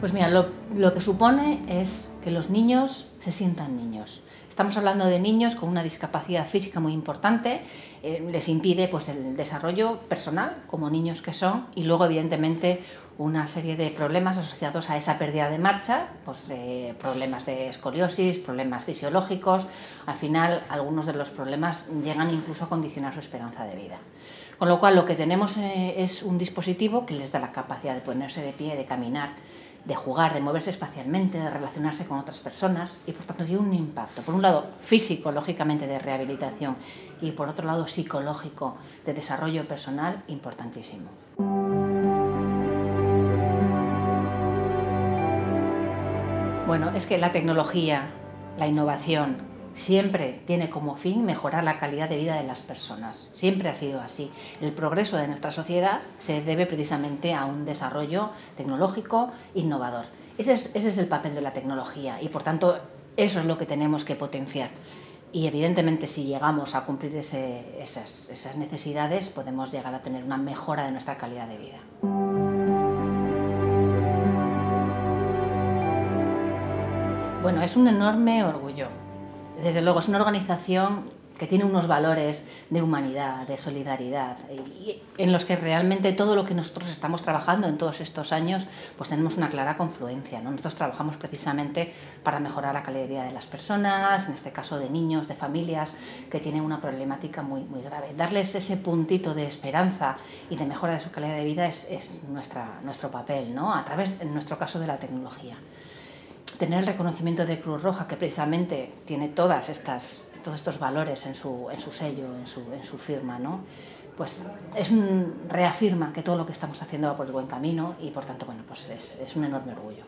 Pues mira, lo, que supone es que los niños se sientan niños. Estamos hablando de niños con una discapacidad física muy importante, eh, les impide pues, el desarrollo personal como niños que son y luego evidentemente una serie de problemas asociados a esa pérdida de marcha, pues, eh, problemas de escoliosis, problemas fisiológicos, al final algunos de los problemas llegan incluso a condicionar su esperanza de vida. Con lo cual lo que tenemos eh, es un dispositivo que les da la capacidad de ponerse de pie, de caminar, de jugar, de moverse espacialmente, de relacionarse con otras personas y por tanto tiene un impacto, por un lado físico, lógicamente, de rehabilitación y por otro lado psicológico, de desarrollo personal importantísimo. Bueno, es que la tecnología, la innovación, siempre tiene como fin mejorar la calidad de vida de las personas. Siempre ha sido así. El progreso de nuestra sociedad se debe precisamente a un desarrollo tecnológico innovador. Ese es, el papel de la tecnología y por tanto eso es lo que tenemos que potenciar. Y evidentemente si llegamos a cumplir esas necesidades podemos llegar a tener una mejora de nuestra calidad de vida. Bueno, es un enorme orgullo. Desde luego, es una organización que tiene unos valores de humanidad, de solidaridad, y en los que realmente todo lo que nosotros estamos trabajando en todos estos años, pues tenemos una clara confluencia. Nosotros trabajamos precisamente para mejorar la calidad de vida de las personas, en este caso de niños, de familias que tienen una problemática muy, muy grave. Darles ese puntito de esperanza y de mejora de su calidad de vida es, es nuestra, nuestro papel, ¿no? a través, en nuestro caso, de la tecnología tener el reconocimiento de Cruz Roja, que precisamente tiene todas estas, todos estos valores en su, en su sello, en su, en su firma, ¿no? pues es un, reafirma que todo lo que estamos haciendo va por el buen camino y por tanto bueno, pues es, es un enorme orgullo.